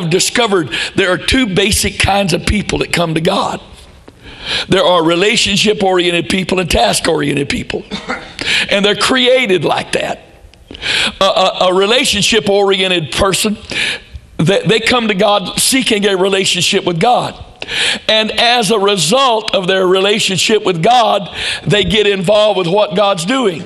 have discovered there are two basic kinds of people that come to God. There are relationship oriented people and task oriented people. And they're created like that. A, a, a relationship oriented person, they, they come to God seeking a relationship with God. And as a result of their relationship with God, they get involved with what God's doing.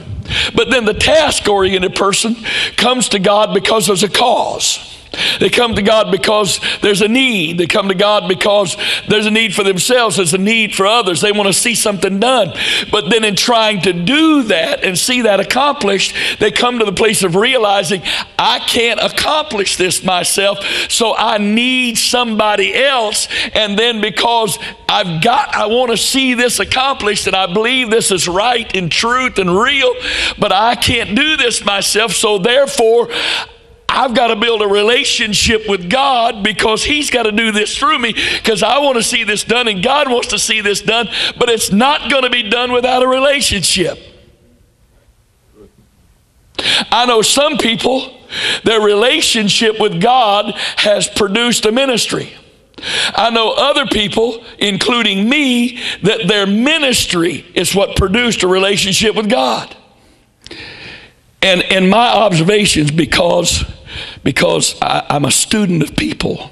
But then the task oriented person comes to God because there's a cause. They come to God because there's a need. They come to God because there's a need for themselves, there's a need for others. They want to see something done. But then, in trying to do that and see that accomplished, they come to the place of realizing, I can't accomplish this myself, so I need somebody else. And then, because I've got, I want to see this accomplished, and I believe this is right and truth and real, but I can't do this myself, so therefore, I've got to build a relationship with God because He's got to do this through me because I want to see this done and God wants to see this done, but it's not going to be done without a relationship. I know some people, their relationship with God has produced a ministry. I know other people, including me, that their ministry is what produced a relationship with God. And, and my observations, because because I, am a student of people.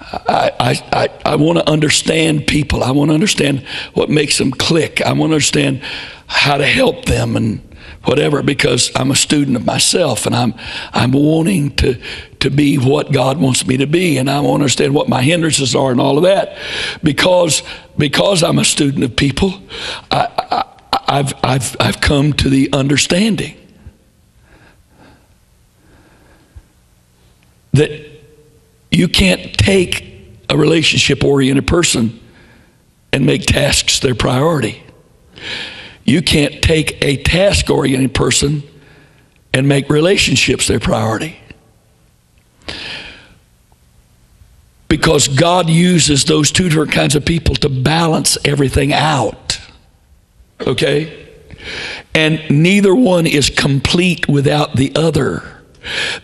I, I, I, I want to understand people. I want to understand what makes them click. I want to understand how to help them and whatever because I'm a student of myself and I'm, I'm wanting to, to be what God wants me to be and I want to understand what my hindrances are and all of that. Because, because I'm a student of people, I, I, I've, I've, I've come to the understanding that you can't take a relationship oriented person and make tasks their priority. You can't take a task oriented person and make relationships their priority. Because God uses those two different kinds of people to balance everything out. Okay? And neither one is complete without the other.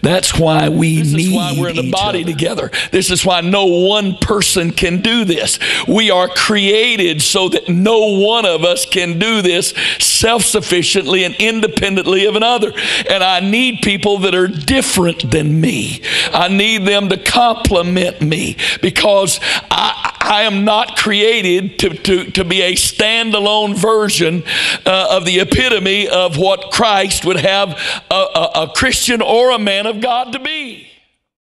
That's why we this need. This is why we're in the body other. together. This is why no one person can do this. We are created so that no one of us can do this self sufficiently and independently of another. And I need people that are different than me. I need them to complement me because I, I am not created to, to, to be a standalone version uh, of the epitome of what Christ would have a, a, a Christian or a man of God to be.